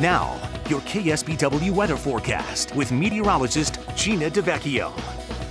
Now, your KSBW weather forecast with meteorologist Gina DeVecchio.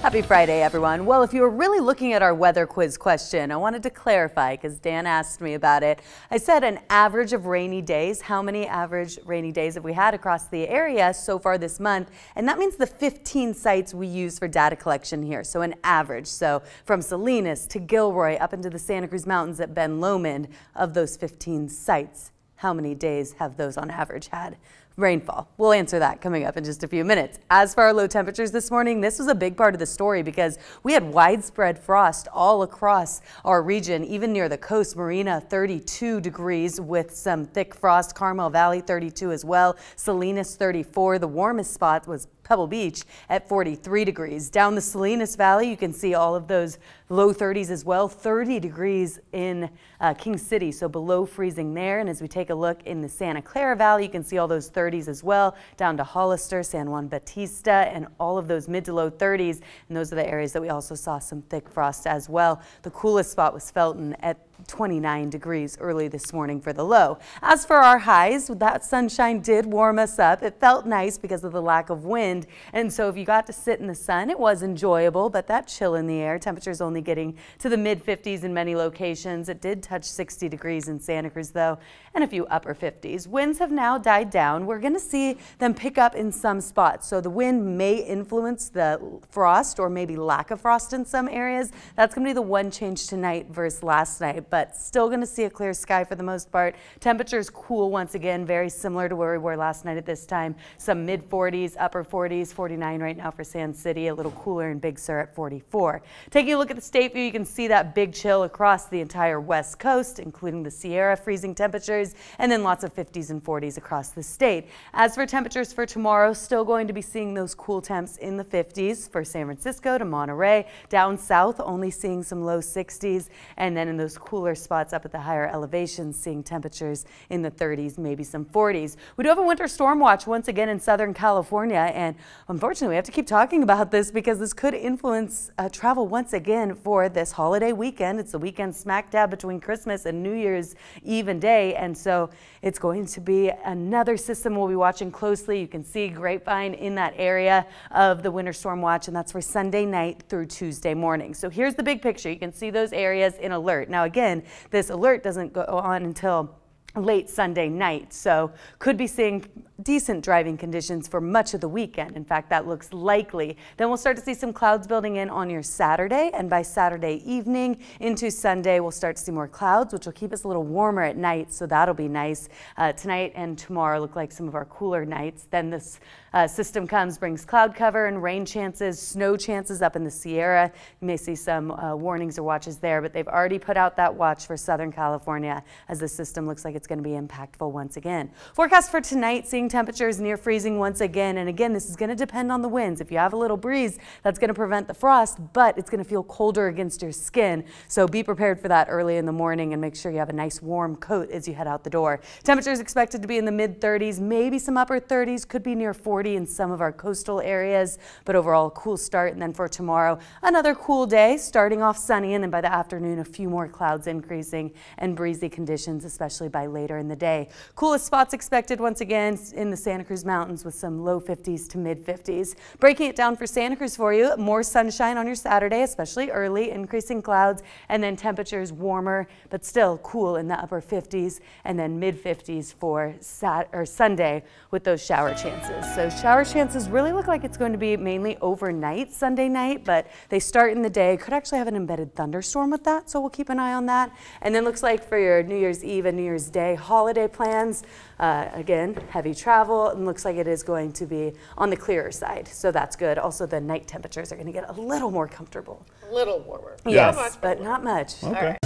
Happy Friday, everyone. Well, if you were really looking at our weather quiz question, I wanted to clarify because Dan asked me about it. I said an average of rainy days. How many average rainy days have we had across the area so far this month? And that means the 15 sites we use for data collection here. So an average. So from Salinas to Gilroy up into the Santa Cruz Mountains at Ben Lomond of those 15 sites. How many days have those on average had? rainfall. We'll answer that coming up in just a few minutes. As for our low temperatures this morning, this was a big part of the story because we had widespread frost all across our region, even near the coast. Marina 32 degrees with some thick frost. Carmel Valley 32 as well. Salinas 34. The warmest spot was Pebble Beach at 43 degrees. Down the Salinas Valley, you can see all of those low 30s as well. 30 degrees in uh, King City, so below freezing there. And as we take a look in the Santa Clara Valley, you can see all those 30s as well, down to Hollister, San Juan Bautista, and all of those mid to low 30s. And those are the areas that we also saw some thick frost as well. The coolest spot was Felton at 29 degrees early this morning for the low. As for our highs, that sunshine did warm us up. It felt nice because of the lack of wind. And so if you got to sit in the sun, it was enjoyable, but that chill in the air, temperatures only getting to the mid 50s in many locations. It did touch 60 degrees in Santa Cruz though, and a few upper 50s. Winds have now died down. We're going to see them pick up in some spots. So the wind may influence the frost or maybe lack of frost in some areas. That's going to be the one change tonight versus last night but still going to see a clear sky for the most part. Temperatures cool once again, very similar to where we were last night at this time. Some mid 40s, upper 40s, 49 right now for Sand City, a little cooler in Big Sur at 44. Taking a look at the state view, you can see that big chill across the entire west coast, including the Sierra freezing temperatures, and then lots of 50s and 40s across the state. As for temperatures for tomorrow, still going to be seeing those cool temps in the 50s for San Francisco to Monterey. Down south, only seeing some low 60s, and then in those cool cooler spots up at the higher elevations, seeing temperatures in the 30s, maybe some 40s. We do have a winter storm watch once again in Southern California, and unfortunately, we have to keep talking about this because this could influence uh, travel once again for this holiday weekend. It's the weekend smack dab between Christmas and New Year's Eve and day, and so it's going to be another system we'll be watching closely. You can see Grapevine in that area of the winter storm watch, and that's for Sunday night through Tuesday morning. So here's the big picture. You can see those areas in alert. Now, again, in. This alert doesn't go on until late Sunday night, so could be seeing decent driving conditions for much of the weekend. In fact, that looks likely. Then we'll start to see some clouds building in on your Saturday, and by Saturday evening into Sunday, we'll start to see more clouds, which will keep us a little warmer at night, so that'll be nice. Uh, tonight and tomorrow look like some of our cooler nights. Then this uh, system comes, brings cloud cover and rain chances, snow chances up in the Sierra. You may see some uh, warnings or watches there, but they've already put out that watch for Southern California as the system looks like it's going to be impactful once again. Forecast for tonight, seeing temperatures near freezing once again. And again, this is going to depend on the winds. If you have a little breeze, that's going to prevent the frost, but it's going to feel colder against your skin. So be prepared for that early in the morning and make sure you have a nice warm coat as you head out the door. Temperatures expected to be in the mid 30s, maybe some upper 30s, could be near 40 40 in some of our coastal areas, but overall a cool start. And then for tomorrow, another cool day, starting off sunny, and then by the afternoon, a few more clouds increasing and breezy conditions, especially by later in the day. Coolest spots expected once again in the Santa Cruz Mountains with some low 50s to mid 50s. Breaking it down for Santa Cruz for you, more sunshine on your Saturday, especially early, increasing clouds, and then temperatures warmer, but still cool in the upper 50s, and then mid 50s for Sat or Sunday with those shower chances. So shower chances really look like it's going to be mainly overnight Sunday night, but they start in the day. Could actually have an embedded thunderstorm with that, so we'll keep an eye on that. And then looks like for your New Year's Eve and New Year's Day holiday plans, uh, again, heavy travel, and looks like it is going to be on the clearer side, so that's good. Also, the night temperatures are going to get a little more comfortable. A little warmer. Yes, but not much. Okay.